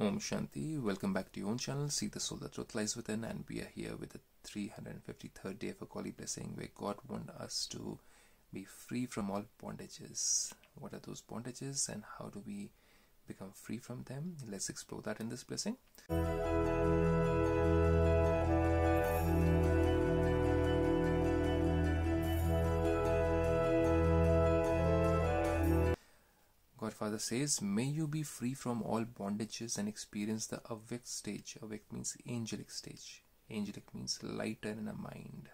Om Shanti. Welcome back to your own channel, See the Soul, the Truth Lies Within, and we are here with the 353rd day of a Kali blessing where God wants us to be free from all bondages. What are those bondages and how do we become free from them? Let's explore that in this blessing. Godfather says, May you be free from all bondages and experience the avyakt stage. Avyakt means angelic stage. Angelic means lighter in a mind.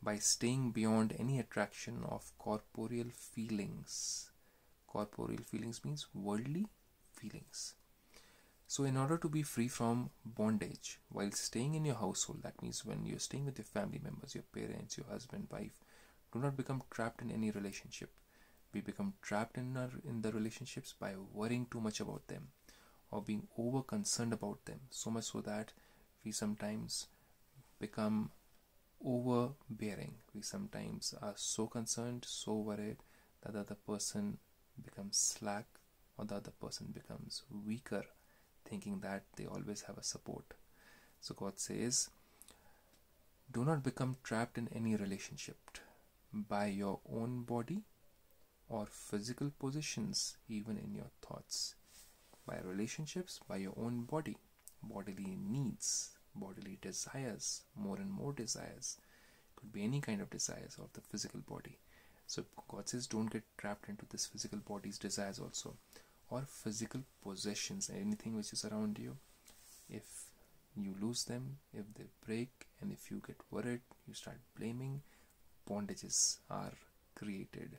By staying beyond any attraction of corporeal feelings. Corporeal feelings means worldly feelings. So, in order to be free from bondage while staying in your household, that means when you're staying with your family members, your parents, your husband, wife, do not become trapped in any relationship we become trapped in our in the relationships by worrying too much about them or being over concerned about them so much so that we sometimes become overbearing. We sometimes are so concerned so worried that the other person becomes slack or the other person becomes weaker thinking that they always have a support. So god says do not become trapped in any relationship by your own body or physical positions, even in your thoughts, by relationships, by your own body, bodily needs, bodily desires, more and more desires. Could be any kind of desires of the physical body. So God says, don't get trapped into this physical body's desires also, or physical possessions, anything which is around you. If you lose them, if they break, and if you get worried, you start blaming, bondages are created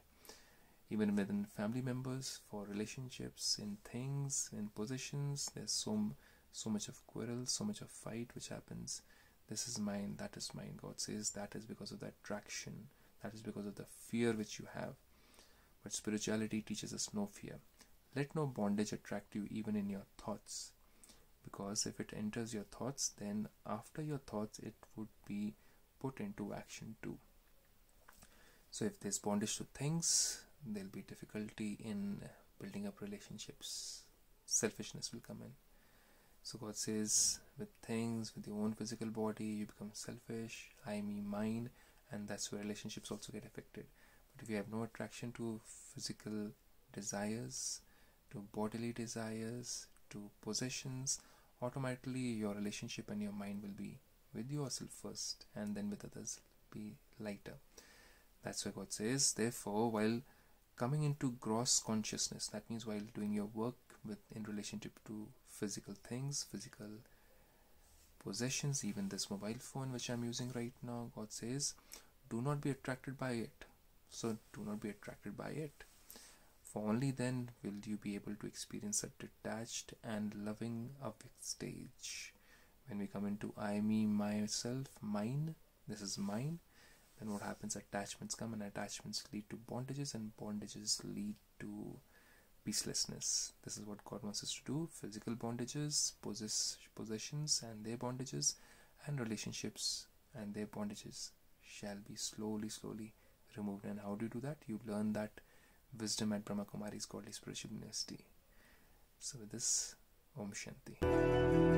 even within family members for relationships in things in positions. There's so so much of quarrel so much of fight which happens. This is mine that is mine. God says that is because of that attraction that is because of the fear which you have. But spirituality teaches us no fear. Let no bondage attract you even in your thoughts. Because if it enters your thoughts then after your thoughts it would be put into action too. So if there's bondage to things there'll be difficulty in building up relationships. Selfishness will come in. So god says with things with your own physical body you become selfish i me mine and that's where relationships also get affected. But if you have no attraction to physical desires to bodily desires to possessions automatically your relationship and your mind will be with yourself first and then with others be lighter. That's why god says therefore while coming into gross consciousness that means while doing your work with in relationship to physical things physical possessions even this mobile phone which i'm using right now god says do not be attracted by it. So do not be attracted by it. For only then will you be able to experience a detached and loving object stage. When we come into i me myself mine this is mine then what happens attachments come and attachments lead to bondages and bondages lead to peacelessness. This is what god wants us to do. Physical bondages possess possessions and their bondages and relationships and their bondages shall be slowly slowly removed. And how do you do that? You learn that wisdom at brahma kumari's godly spiritual university. So with this om shanti